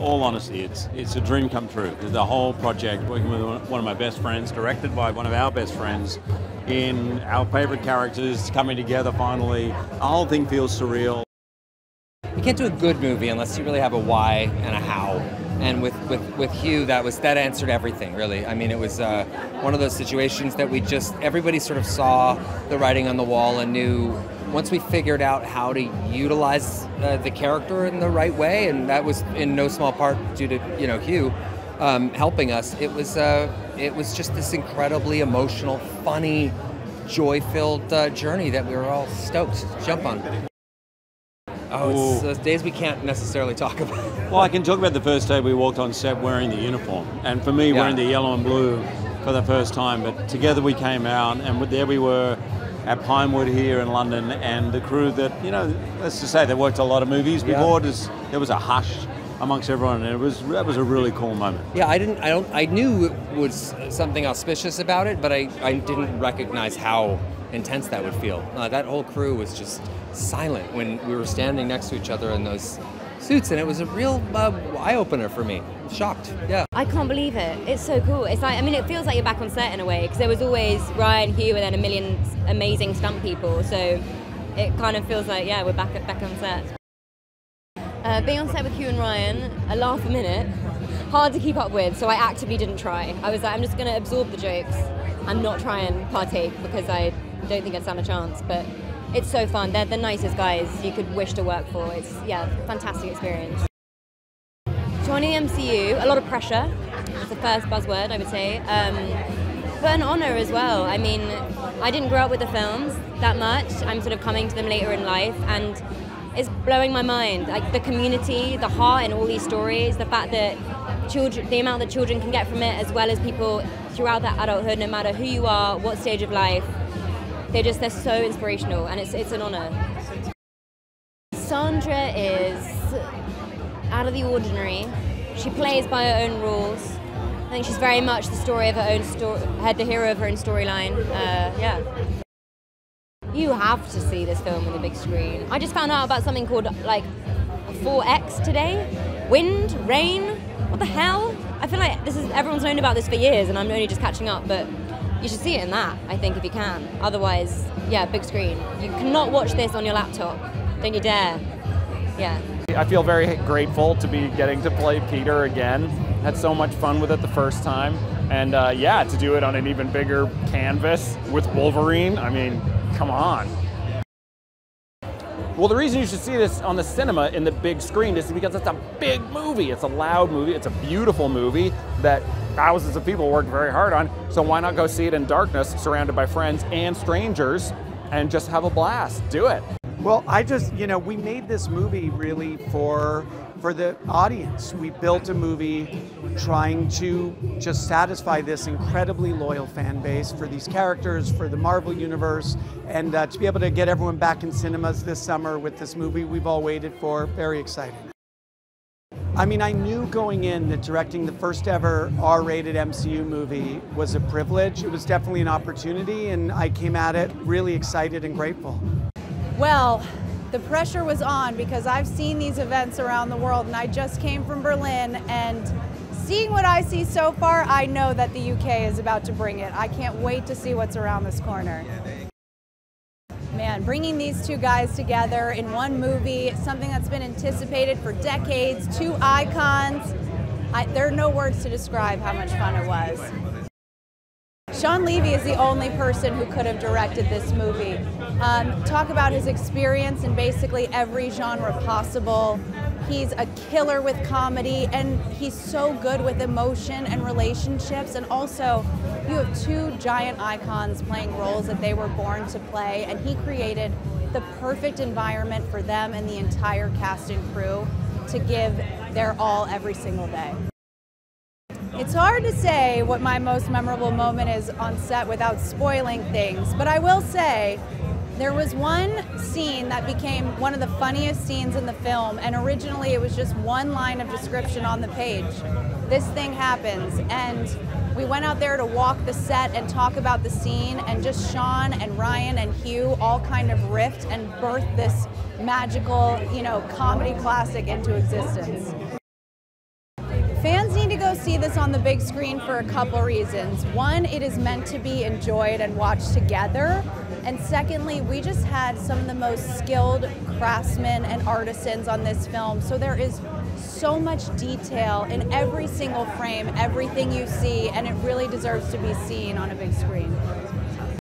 all honesty, it's it's a dream come true. The whole project, working with one of my best friends, directed by one of our best friends, in our favourite characters coming together finally. The whole thing feels surreal. You can't do a good movie unless you really have a why and a how. And with, with, with Hugh, that was that answered everything really. I mean, it was uh, one of those situations that we just everybody sort of saw the writing on the wall and knew once we figured out how to utilize uh, the character in the right way, and that was in no small part due to you know Hugh um, helping us. It was uh, it was just this incredibly emotional, funny, joy-filled uh, journey that we were all stoked to jump on. Oh, it's those days we can't necessarily talk about. Well, I can talk about the first day we walked on set wearing the uniform, and for me, Yeah. wearing the yellow and blue for the first time. But together we came out, and there we were at Pinewood here in London, and the crew that you know, let's just say they worked a lot of movies Yeah. before. Just, there was a hush amongst everyone, and it was that was a really cool moment. Yeah, I didn't. I don't. I knew it was something auspicious about it, but I, I didn't recognize how intense that would feel. Uh, that whole crew was just silent when we were standing next to each other in those suits, and it was a real uh, eye opener for me. Shocked. Yeah. I can't believe it. It's so cool. It's like I mean, it feels like you're back on set in a way because there was always Ryan, Hugh, and then a million amazing stunt people. So it kind of feels like yeah, we're back at, back on set. Uh, being on set with Hugh and Ryan, a laugh a minute, hard to keep up with. So I actively didn't try. I was like, I'm just going to absorb the jokes and not try and partake because I don't think I'd stand a chance. But it's so fun. They're the nicest guys you could wish to work for. It's yeah, fantastic experience. Joining MCU, a lot of pressure. It's the first buzzword I would say. Um, but an honour as well. I mean, I didn't grow up with the films that much. I'm sort of coming to them later in life, and it's blowing my mind. Like the community, the heart in all these stories, the fact that children, the amount that children can get from it, as well as people throughout their adulthood, no matter who you are, what stage of life, they're just they're so inspirational, and it's it's an honour. Sandra is out of the ordinary. She plays by her own rules. I think she's very much the story of her own story, had the hero of her own storyline. Uh, yeah. You have to see this film on the big screen. I just found out about something called like 4X today. Wind, rain. What the hell? I feel like this is everyone's known about this for years, and I'm only just catching up. But you should see it in that. I think if you can. Otherwise, yeah, big screen. You cannot watch this on your laptop. Don't you dare. Yeah. I feel very grateful to be getting to play Peter again. Had so much fun with it the first time. And uh, yeah, to do it on an even bigger canvas with Wolverine, I mean, come on. Well, the reason you should see this on the cinema in the big screen is because it's a big movie. It's a loud movie. It's a beautiful movie that thousands of people worked very hard on. So why not go see it in darkness, surrounded by friends and strangers, and just have a blast? Do it. Well, I just, you know, we made this movie really for for the audience. We built a movie trying to just satisfy this incredibly loyal fan base for these characters, for the Marvel universe, and uh, to be able to get everyone back in cinemas this summer with this movie we've all waited for. Very exciting. I mean, I knew going in that directing the first ever R rated MCU movie was a privilege. It was definitely an opportunity, and I came at it really excited and grateful. Well, the pressure was on because I've seen these events around the world and I just came from Berlin and seeing what I see so far, I know that the UK is about to bring it. I can't wait to see what's around this corner. Man, bringing these two guys together in one movie, something that's been anticipated for decades, two icons. I, there are no words to describe how much fun it was. Shawn Levy is the only person who could have directed this movie. Um, talk about his experience in basically every genre possible. He's a killer with comedy, and he's so good with emotion and relationships. And also, you have two giant icons playing roles that they were born to play, and he created the perfect environment for them and the entire cast and crew to give their all every single day. It's hard to say what my most memorable moment is on set without spoiling things, but I will say there was one scene that became one of the funniest scenes in the film, and originally it was just one line of description on the page. This thing happens, and we went out there to walk the set and talk about the scene, and just Shawn and Ryan and Hugh all kind of riffed and birthed this magical, you know, comedy classic into existence. Fans need to go see this on the big screen for a couple reasons. One, it is meant to be enjoyed and watched together. And secondly, we just had some of the most skilled craftsmen and artisans on this film. So there is so much detail in every single frame, everything you see, and it really deserves to be seen on a big screen.